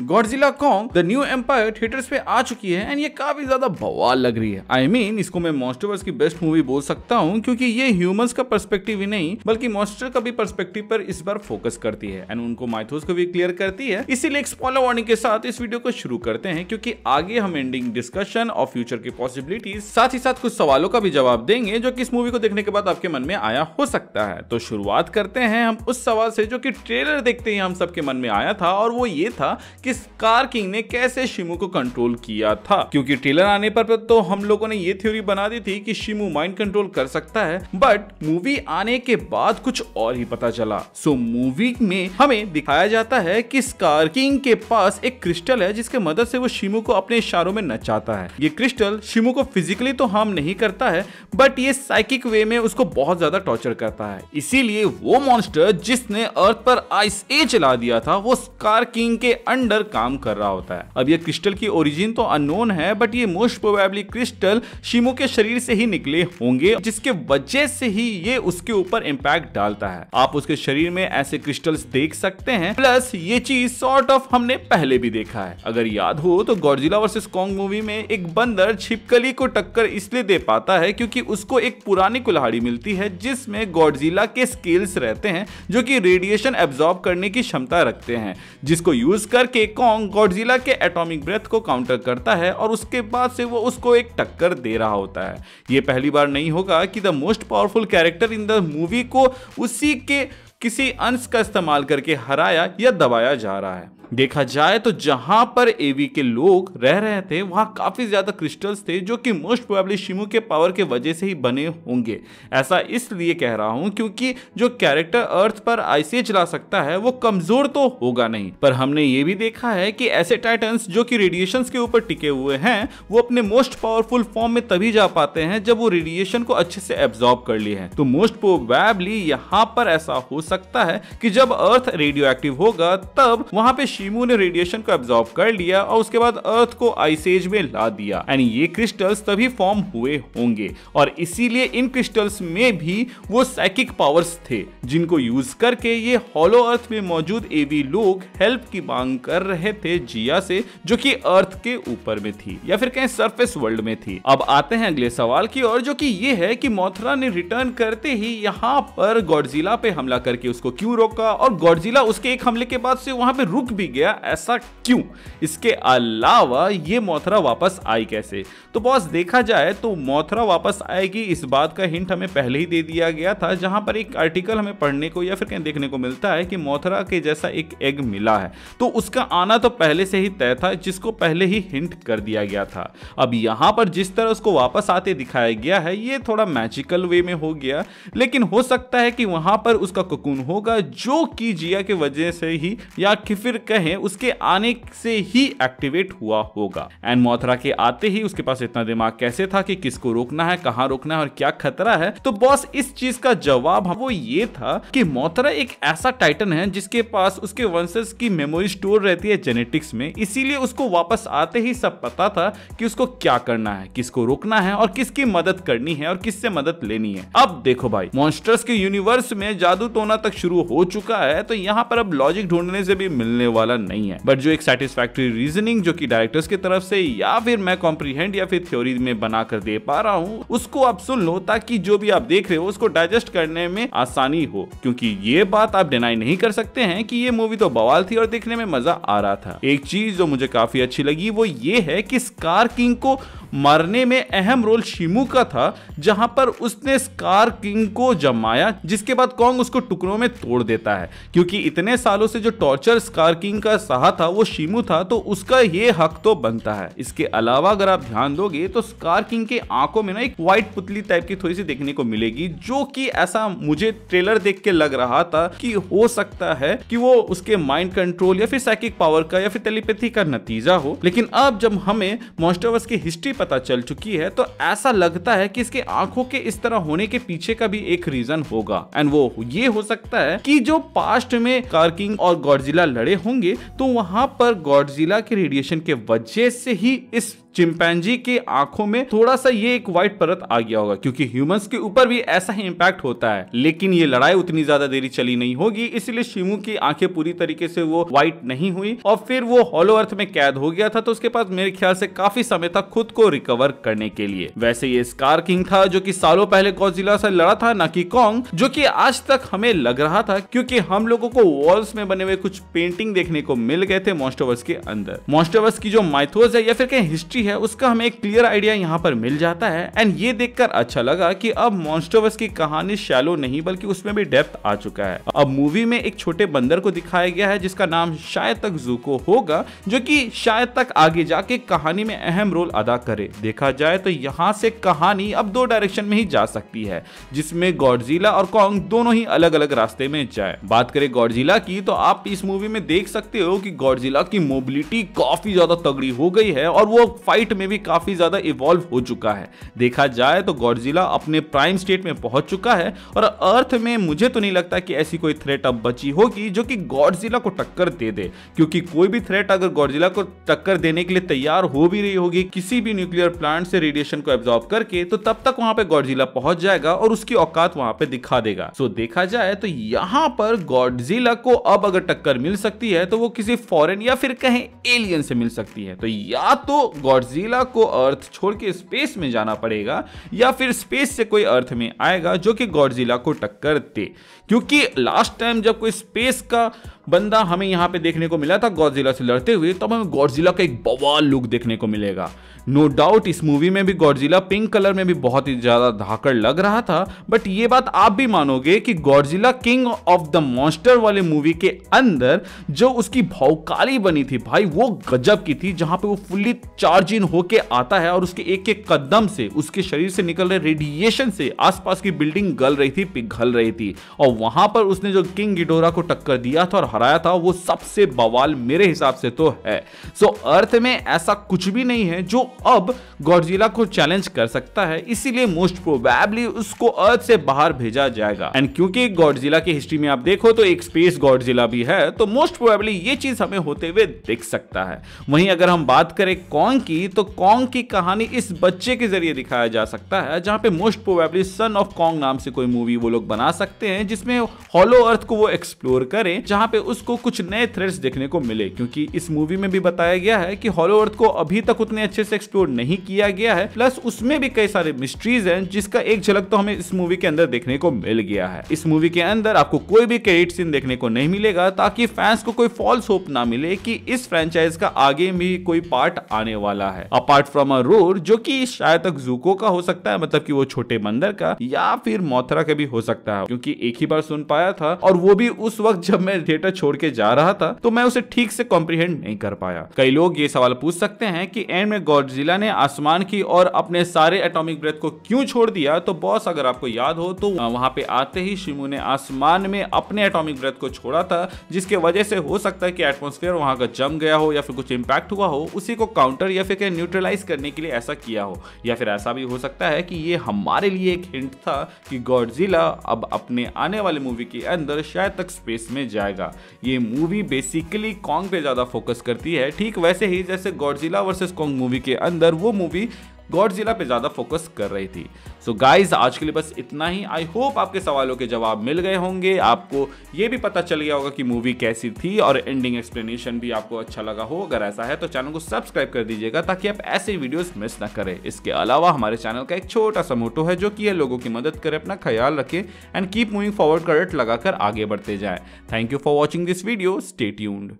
Godzilla Kong the new empire theatres पे आ चुकी है एंड ये काफ़ी ज़्यादा बवाल लग रही है। आई I मीन mean, इसको मैं मॉन्स्टरवर्स की बेस्ट मूवी बोल सकता हूँ क्योंकि ये ह्यूमंस का पर्सपेक्टिव ही नहीं बल्कि मॉन्स्टर का भी पर्सपेक्टिव पर इस बार फोकस करती है एंड उनको माइथोस को भी क्लियर करती है। इसीलिए एक स्पॉइलर वार्निंग के साथ इस वीडियो को शुरू करते हैं क्योंकि आगे हम एंडिंग डिस्कशन और फ्यूचर की पॉसिबिलिटीज साथ ही साथ कुछ सवालों का भी जवाब देंगे जो कि इस मूवी को देखने के बाद आपके मन में आया हो सकता है। तो शुरुआत करते हैं हम उस सवाल से जो कि ट्रेलर देखते ही हम सबके मन में आया था और वो ये था कि स्कार किंग ने कैसे शिमू को कंट्रोल किया था? क्योंकि ट्रेलर आने पर तो हम लोगों ने ये थ्योरी बना दी थी कि शिमू माइंड कंट्रोल कर सकता है बट मूवी आने के बाद कुछ और ही पता चला। सो मूवी में हमें दिखाया जाता है कि स्कार किंग के पास एक क्रिस्टल है जिसके मदद से वो शिमू को अपने इशारों में नचाता है। ये क्रिस्टल शिमू को फिजिकली तो हार्म नहीं करता है बट ये साइकिक वे में उसको बहुत ज़्यादा टॉर्चर करता है। इसीलिए वो मॉन्स्टर जिसने अर्थ पर आइस ए चला दिया था, वो स्कार किंग के अंडर काम कर रहा होता है। अब ये क्रिस्टल की ओरिजिन तो अननोन है बट ये मोस्ट प्रोबेबली क्रिस्टल शिमो के शरीर से ही निकले होंगे, जिसके वजह से ही ये उसके ऊपर इम्पैक्ट डालता है। आप उसके शरीर में ऐसे क्रिस्टल्स देख सकते हैं प्लस ये चीज़ सॉर्ट ऑफ़ हमने पहले भी देखा है। अगर याद हो तो गॉडजिला वर्सेस कॉन्ग मूवी में एक बंदर छिपकली को टक्कर इसलिए दे पाता है क्योंकि उसको एक पुरानी कुल्हाड़ी मिलती है, जिसमें गॉडजिला के स्केल्स रहते हैं, जो कि रेडिएशन एब्जॉर्ब करने की क्षमता रखते हैं, जिसको यूज़ करके कॉन्ग गॉडजिला के एटॉमिक ब्रेथ को काउंटर करता है और उसके बाद से वो उसको एक टक्कर दे रहा होता है। ये पहली बार नहीं होगा कि the most powerful character in the movie को उसी के किसी अंश का इस्तेमाल करके हराया या दबाया जा रहा है। देखा जाए तो जहाँ पर एवी के लोग रह रहे थे, वहाँ काफ़ी ज़्यादा क्रिस्टल्स थे जो कि मोस्ट प्रोबेबली शिमू के पावर के वजह से ही बने होंगे। ऐसा इसलिए कह रहा हूँ क्योंकि जो कैरेक्टर अर्थ पर आईसी चला सकता है, वो कमज़ोर तो होगा नहीं। पर हमने ये भी देखा है कि ऐसे टाइटन्स जो कि रेडिएशन के ऊपर टिके हुए हैं, वो अपने मोस्ट पावरफुल फॉर्म में तभी जा पाते हैं जब वो रेडिएशन को अच्छे से एब्जॉर्ब कर लिए हैं। तो मोस्ट प्रोबेबली यहाँ पर ऐसा हो सकता है कि जब अर्थ रेडियो एक्टिव होगा, तब वहाँ पे शीमू ने रेडिएशन को एब्जॉर्ब कर लिया और उसके बाद अर्थ को आइसेज में ला दिया। एंड ये क्रिस्टल्स तभी फॉर्म हुए होंगे। और इसीलिए इन क्रिस्टल्स में भी वो साइकिक पावर्स थे, जिनको यूज़ करके ये हॉलो अर्थ में मौजूद एवी लोग हेल्प की मांग कर रहे थे जिया से, जो कि अर्थ के ऊपर में थी, या फिर कहीं सरफेस वर्ल्ड में थी। अब आते हैं अगले सवाल की और जो कि ये है कि मोथरा ने रिटर्न करते ही यहाँ पर गॉडजिला पे हमला करके उसको क्यों रोका और गॉडजिला उसके एक हमले के बाद से वहाँ पे रुक भी गया, ऐसा क्यों? इसके अलावा ये मोथरा वापस आई कैसे? तो बॉस देखा जाए तो मोथरा वापस आएगी, इस बात का हिंट हमें पहले ही दे दिया गया था, जहाँ पर एक आर्टिकल हमें पढ़ने को या फिर कहीं देखने को मिलता है कि मोथरा के जैसा एक एग मिला है। तो उसका आना तो पहले से ही तय था, जिसको पहले ही हिंट कर दिया गया था। अब यहाँ पर जिस तरह उसको वापस आते दिखाया गया है, ये थोड़ा मैजिकल वे में हो गया, लेकिन हो सकता है कि वहाँ पर उसका कुकुन होगा, जो कि जिया के वजह से ही, या फिर कहें, उसके आने से ही एक्टिवेट हुआ होगा। एंड मोथरा के आते ही उसके पास इतना दिमाग कैसे था कि किसको रोकना है, कहाँ रोकना है और क्या खतरा है? तो बॉस इस चीज़ का जवाब वो ये था कि मोथरा एक ऐसा टाइटन है, जिसके पास उसके वंशज की मेमोरी स्टोर रहती है जेनेटिक्स में। इसीलिए उसको वापस आते ही सब पता था कि उसको क्या करना है, किसको रोकना है और किसकी मदद करनी है और किससे मदद लेनी है। अब देखो भाई मॉन्स्टर्स के यूनिवर्स में जादू टोना तक शुरू हो चुका है तो यहाँ पर अब लॉजिक ढूँढने से भी मिलने वाला नहीं है। बट जो एक सेटिस्फैक्ट्री रीजनिंग जो कि डायरेक्टर्स की तरफ़ से या फिर मैं कॉम्प्रीहेंड या फिर थ्योरी में बनाकर दे पा रहा हूँ, उसको आप सुन लो ताकि जो भी आप देख रहे हो उसको डाइजेस्ट करने में आसानी हो। क्योंकि ये बात आप डिनाई नहीं कर सकते हैं कि ये मूवी तो बवाल थी और देखने में मज़ा आ रहा था। एक चीज़ जो मुझे काफ़ी अच्छी लगी वो ये है कि स्कार किंग को मरने में अहम रोल शिमू का था, जहाँ पर उसने स्कार किंग को जमाया, जिसके बाद कॉन्ग उसको टुकड़ों में तोड़ देता है। क्योंकि इतने सालों से जो टॉर्चर स्कार किंग का सहा था, वो शिमू था तो उसका ये हक तो बनता है। इसके अलावा अगर आप ध्यान दोगे तो स्कार किंग के आँखों में ना एक व्हाइट पुतली टाइप की थोड़ी सी देखने को मिलेगी, जो कि ऐसा मुझे ट्रेलर देख के लग रहा था कि हो सकता है कि वो उसके माइंड कंट्रोल या फिर साइकिक पावर का या फिर टेलीपैथी का नतीजा हो। लेकिन अब जब हमें मॉन्स्टरवर्स की हिस्ट्री पता चल चुकी है तो ऐसा लगता है कि इसके आँखों के इस तरह होने के पीछे का भी एक रीजन होगा। एंड वो ये हो सकता है कि जो पास्ट में कार्किंग और गॉडजिला लड़े होंगे तो वहाँ पर गॉडजिला के रेडिएशन के वजह से ही इस चिंपैंजी के आँखों में थोड़ा सा ये एक व्हाइट परत आ गया होगा, क्योंकि ह्यूमंस के ऊपर भी ऐसा ही इंपैक्ट होता है। लेकिन ये लड़ाई उतनी ज़्यादा देरी चली नहीं होगी, इसलिए शिमू की आँखें पूरी तरीके से वो व्हाइट नहीं हुई। और फिर वो हॉलो अर्थ में कैद हो गया था तो उसके पास मेरे ख्याल से काफ़ी समय तक खुद को रिकवर करने के लिए। वैसे ये स्कार किंग था, जो कि सालों पहले गॉडजिला से लड़ा था, ना कि कॉन्ग जो कि आज तक हमें लग रहा था, क्योंकि हम लोगों को वॉल्स में बने हुए कुछ पेंटिंग देखने को मिल गए थे मॉन्स्टरवर्स के अंदर। मॉन्स्टरवर्स की जो माइथोस है या फिर कहीं हिस्ट्री है, उसका हमें एक क्लियर आइडिया यहाँ पर मिल जाता है। एंड ये देखकर अच्छा लगा कि अब मॉन्स्टरवर्स की कहानी शैलो नहीं, बल्कि उसमें भी डेप्थ आ चुका है। अब मूवी में एक छोटे बंदर को दिखाया गया है, जिसका नाम शायद तक जूको होगा, जो कि शायद तक आगे जाके कहानी में अहम रोल अदा करे देखा जाए तो यहाँ से कहानी अब दो डायरेक्शन में ही जा सकती है, जिसमें गॉडजिला और कॉन्ग दोनों ही अलग अलग रास्ते में जाए। बात करें गॉडजिला की तो आप इस मूवी में देख सकते हो कि गॉडजिला की मोबिलिटी काफ़ी ज़्यादा तगड़ी हो गई है और वो फाइट में भी काफ़ी ज़्यादा इवॉल्व हो चुका है। देखा जाए तो गॉडजिला अपने प्राइम स्टेट में पहुँच चुका है और अर्थ में मुझे तो नहीं लगता कि ऐसी कोई थ्रेट अब बची होगी जो कि गॉडजिला को टक्कर दे दे, क्योंकि कोई भी थ्रेट अगर गॉडजिला को टक्कर देने के लिए तैयार हो भी रही होगी, किसी भी न्यूक्लियर प्लांट से रेडिएशन को एब्जॉर्ब करके तो तब तक वहाँ पे गॉडजिला पहुँच जाएगा और उसकी औकात वहाँ पे दिखा देगा। सो देखा जाए तो यहाँ पर गॉडजिला को अब अगर टक्कर मिल सकती है तो वो किसी फॉरेन या फिर कहीं एलियन से मिल सकती है। तो या तो गॉडजिला को अर्थ छोड़ के स्पेस में जाना पड़ेगा, या फिर स्पेस से कोई अर्थ में आएगा जो कि गॉडजिला को टक्कर दे। क्योंकि लास्ट टाइम जब कोई स्पेस का बंदा हमें यहाँ पे देखने को मिला था गॉडजिला से लड़ते हुए, तब हमें गॉडजिला का एक बवाल लुक देखने को मिलेगा। नो no डाउट इस मूवी में भी गॉडजिला पिंक कलर में भी बहुत ही ज़्यादा धाकड़ लग रहा था बट ये बात आप भी मानोगे कि Godzilla king of the monster वाले मूवी के अंदर जो उसकी भौकाली बनी थी भाई, वो गजब की थी, जहाँ पे वो फुल्ली चार्ज इन होके आता है और उसके एक एक कदम से, उसके शरीर से निकल रहे रेडिएशन से आसपास की बिल्डिंग गल रही थी, पिघल रही थी। और वहाँ पर उसने जो किंग गिडोरा को टक्कर दिया था और हराया था, वो सबसे बवाल मेरे हिसाब से तो है। सो अर्थ में ऐसा कुछ भी नहीं है जो अब गॉडजिला को चैलेंज कर सकता है, इसीलिए मोस्ट प्रोबेबली उसको अर्थ से बाहर भेजा जाएगा। एंड क्योंकि गॉडजिला की हिस्ट्री में आप देखो तो एक स्पेस गॉडजिला भी है तो मोस्ट प्रोबेबली ये चीज़ हमें होते हुए दिख सकता है। वहीं अगर हम बात करें कॉन्ग की तो कॉन्ग की कहानी इस बच्चे के ज़रिए दिखाया जा सकता है, जहाँ पे most probably son of Kong नाम से कोई मूवी वो लोग बना सकते हैं, जिसमें हॉलो अर्थ को वो एक्सप्लोर करें, जहाँ पे उसको कुछ नए थ्रेड्स देखने को मिले, क्योंकि इस मूवी में भी बताया गया है कि हॉलो अर्थ को अभी तक उतने अच्छे से एक्सप्लोर नहीं किया गया है प्लस उसमें भी कई सारे मिस्ट्रीज हैं, जिसका एक झलक तो हमें इस मूवी के अंदर देखने को मिल गया है। इस मूवी के अंदर आपको कोई भी क्रेडिट सीन देखने को नहीं मिलेगा, ताकि फैंस को कोई फॉल्स होप ना मिले कि इस फ्रेंचाइज का आगे भी कोई पार्ट आने वाला है। अपार्ट फ्रॉम अ रोड जो कि शायद तक जूको का हो सकता है मतलब कि वो छोटे बंदर का, या फिर मोथरा का भी हो सकता है, क्योंकि एक ही बार सुन पाया था, और वो भी उस वक्त जब मैं थिएटर छोड़ के जा रहा था तो मैं उसे ठीक से कॉम्प्रिहेंड नहीं कर पाया। कई लोग ये सवाल पूछ सकते हैं कि एंड में गॉडजिला ने आसमान की और अपने सारे एटॉमिक ब्रेथ को क्यों छोड़ दिया? तो बॉस अगर आपको याद हो तो वहाँ पे आते ही शिमू ने आसमान में अपने एटॉमिक ब्रेथ को छोड़ा था, जिसके वजह से हो सकता है कि एटमोस्फेयर वहाँ का जम गया हो या फिर कुछ इंपैक्ट हुआ हो, उसी को काउंटर या फिर न्यूट्रलाइज करने के लिए ऐसा किया हो। या फिर ऐसा भी हो सकता है कि ये हमारे लिए एक हिंट था कि गॉडजिला अब अपने आने वाले मूवी के अंदर शायद तक स्पेस में जाएगा। ये मूवी बेसिकली कॉन्ग पे ज़्यादा फोकस करती है। ठीक वैसे ही जैसे गौरजिला वर्सेस कॉन्ग मूवी के अंदर वो मूवी गॉडजिला पे ज़्यादा फोकस कर रही थी। सो so गाइज़ आज के लिए बस इतना ही। आई होप आपके सवालों के जवाब मिल गए होंगे। आपको ये भी पता चल गया होगा कि मूवी कैसी थी और एंडिंग एक्सप्लेनेशन भी आपको अच्छा लगा हो। अगर ऐसा है तो चैनल को सब्सक्राइब कर दीजिएगा ताकि आप ऐसे वीडियोस मिस ना करें। इसके अलावा हमारे चैनल का एक छोटा सा मोटो है, जो कि है, लोगों की मदद करे, अपना ख्याल रखें एंड कीप मूविंग फॉरवर्ड करट लगाकर आगे बढ़ते जाए। Thank you for watching this video stay tuned